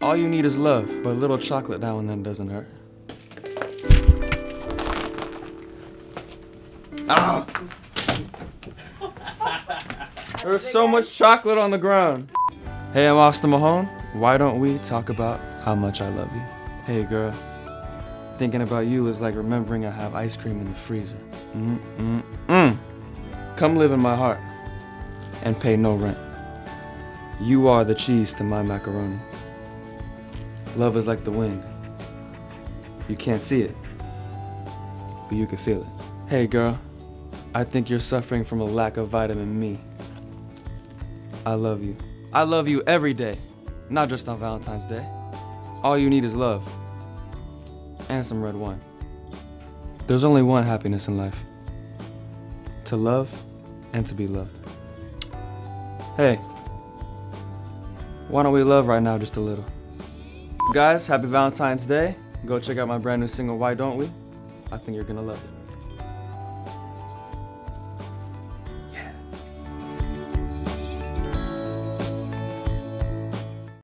All you need is love, but a little chocolate now and then doesn't hurt. Ow! There's so much chocolate on the ground. Hey, I'm Austin Mahone. Why don't we talk about how much I love you? Hey, girl. Thinking about you is like remembering I have ice cream in the freezer. Mm, mm, mm. Come live in my heart and pay no rent. You are the cheese to my macaroni. Love is like the wind. You can't see it, but you can feel it. Hey, girl. I think you're suffering from a lack of vitamin me. I love you. I love you every day, not just on Valentine's Day. All you need is love and some red wine. There's only one happiness in life to love and to be loved. Hey, why don't we love right now just a little? Guys, happy Valentine's Day. Go check out my brand new single, Why Don't We? I think you're gonna love it.